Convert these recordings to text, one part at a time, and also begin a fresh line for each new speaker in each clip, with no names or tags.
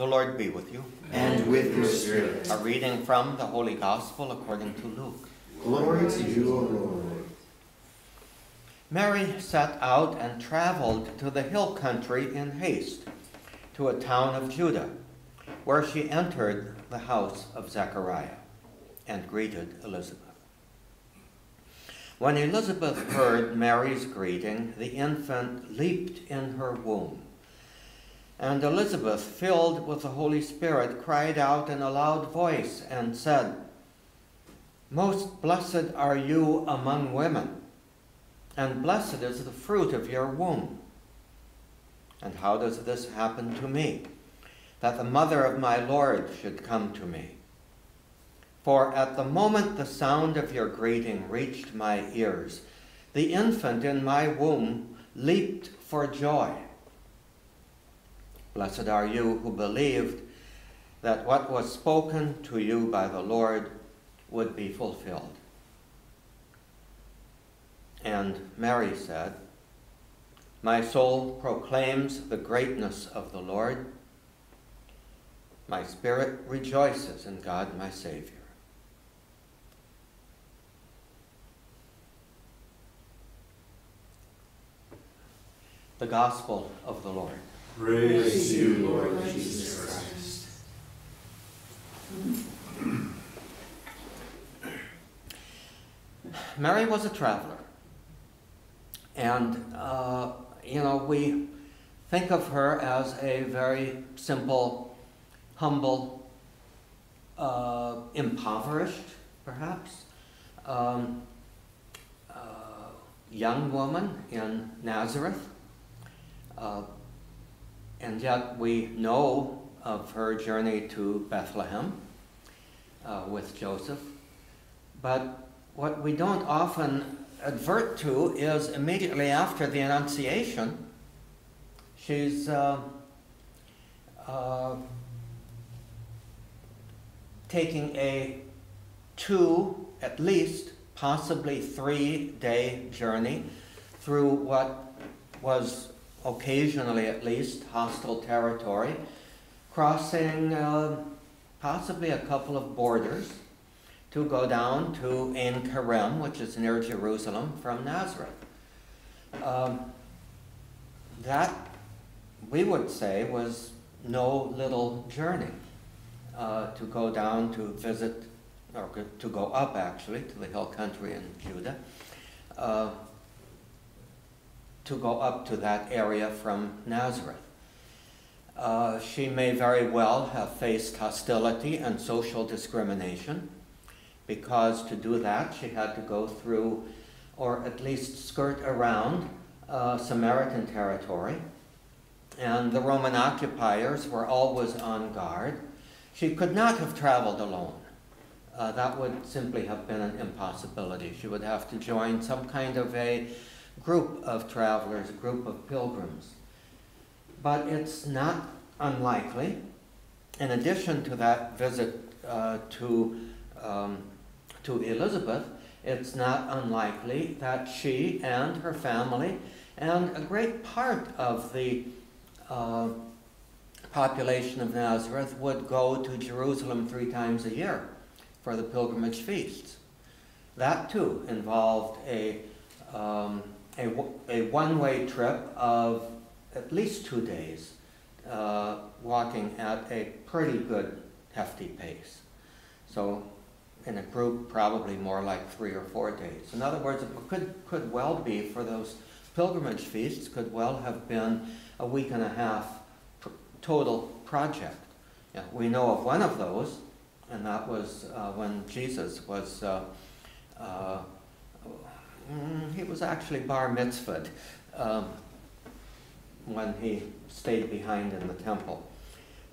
The Lord be with you.
And with your spirit.
A reading from the Holy Gospel according to Luke.
Glory to you, O Lord.
Mary set out and traveled to the hill country in haste, to a town of Judah, where she entered the house of Zechariah and greeted Elizabeth. When Elizabeth heard Mary's greeting, the infant leaped in her womb. And Elizabeth, filled with the Holy Spirit, cried out in a loud voice and said, Most blessed are you among women, and blessed is the fruit of your womb. And how does this happen to me, that the mother of my Lord should come to me? For at the moment the sound of your greeting reached my ears, the infant in my womb leaped for joy. Blessed are you who believed that what was spoken to you by the Lord would be fulfilled. And Mary said, My soul proclaims the greatness of the Lord. My spirit rejoices in God my Savior. The Gospel of the Lord.
Praise you, Lord Jesus Christ.
Mary was a traveler. And, uh, you know, we think of her as a very simple, humble, uh, impoverished, perhaps, um, uh, young woman in Nazareth. And yet we know of her journey to Bethlehem uh, with Joseph. But what we don't often advert to is immediately after the Annunciation, she's uh, uh, taking a two, at least, possibly three day journey through what was occasionally at least, hostile territory, crossing uh, possibly a couple of borders to go down to Ein which is near Jerusalem, from Nazareth. Um, that, we would say, was no little journey uh, to go down to visit, or to go up actually, to the hill country in Judah. Uh, to go up to that area from Nazareth. Uh, she may very well have faced hostility and social discrimination because to do that she had to go through or at least skirt around uh, Samaritan territory. And the Roman occupiers were always on guard. She could not have traveled alone. Uh, that would simply have been an impossibility. She would have to join some kind of a group of travelers, a group of pilgrims. But it's not unlikely, in addition to that visit uh, to, um, to Elizabeth, it's not unlikely that she and her family and a great part of the uh, population of Nazareth would go to Jerusalem three times a year for the pilgrimage feasts. That too involved a um, a, a one-way trip of at least two days, uh, walking at a pretty good hefty pace. So in a group, probably more like three or four days. In other words, it could, could well be for those pilgrimage feasts, could well have been a week and a half pr total project. Yeah, we know of one of those, and that was uh, when Jesus was uh, uh, Mm, he was actually bar mitzvahed um, when he stayed behind in the temple.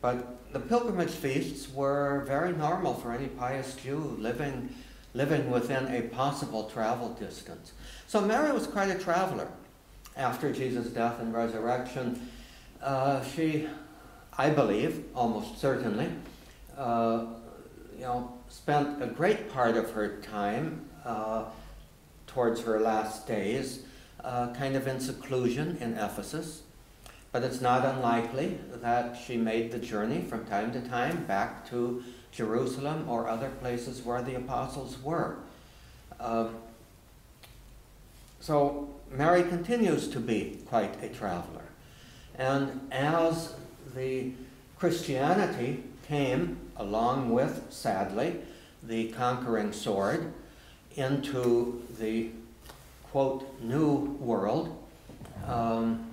But the pilgrimage feasts were very normal for any pious Jew living, living within a possible travel distance. So Mary was quite a traveler. After Jesus' death and resurrection, uh, she, I believe, almost certainly, uh, you know, spent a great part of her time uh, towards her last days, uh, kind of in seclusion in Ephesus. but it's not unlikely that she made the journey from time to time back to Jerusalem or other places where the apostles were. Um, so Mary continues to be quite a traveler. And as the Christianity came along with, sadly, the conquering sword into the quote new world, um,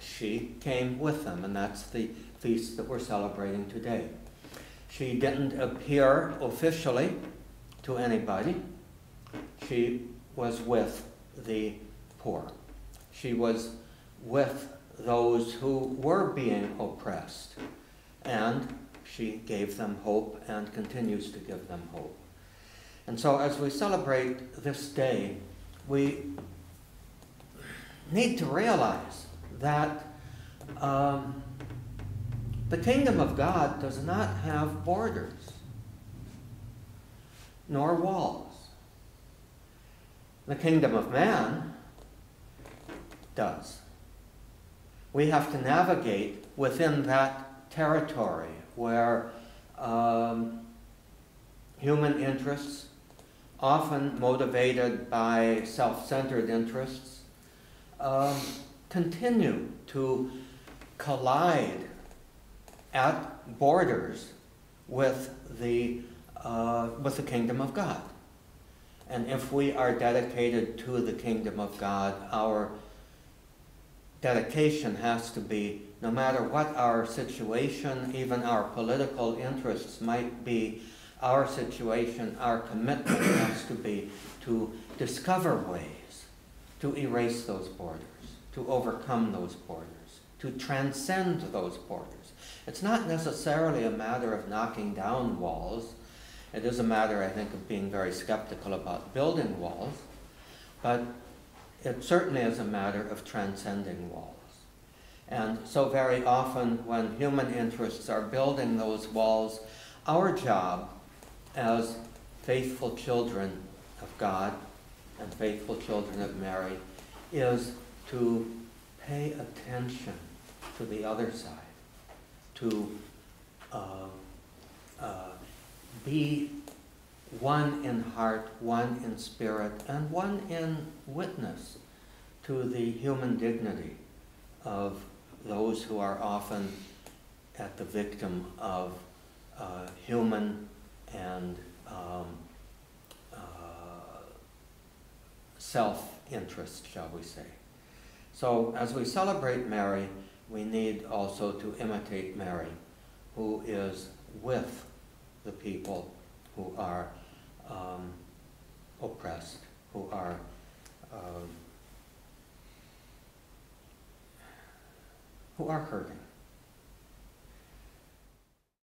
she came with them, and that's the feast that we're celebrating today. She didn't appear officially to anybody. She was with the poor. She was with those who were being oppressed. And she gave them hope and continues to give them hope. And so, as we celebrate this day, we need to realize that um, the kingdom of God does not have borders nor walls. The kingdom of man does. We have to navigate within that territory where um, human interests, often motivated by self centered interests, um, continue to collide at borders with the, uh, with the kingdom of God. And if we are dedicated to the kingdom of God, our dedication has to be no matter what our situation, even our political interests might be, our situation, our commitment has to be to discover ways to erase those borders, to overcome those borders, to transcend those borders. It's not necessarily a matter of knocking down walls. It is a matter, I think, of being very skeptical about building walls, but it certainly is a matter of transcending walls. And so, very often, when human interests are building those walls, our job as faithful children of God and faithful children of Mary is to pay attention to the other side, to uh, uh, be one in heart, one in spirit, and one in witness to the human dignity of those who are often at the victim of uh, human and um, uh, self interest, shall we say. So, as we celebrate Mary, we need also to imitate Mary, who is with the people who are um, oppressed, who are um, who are hurting.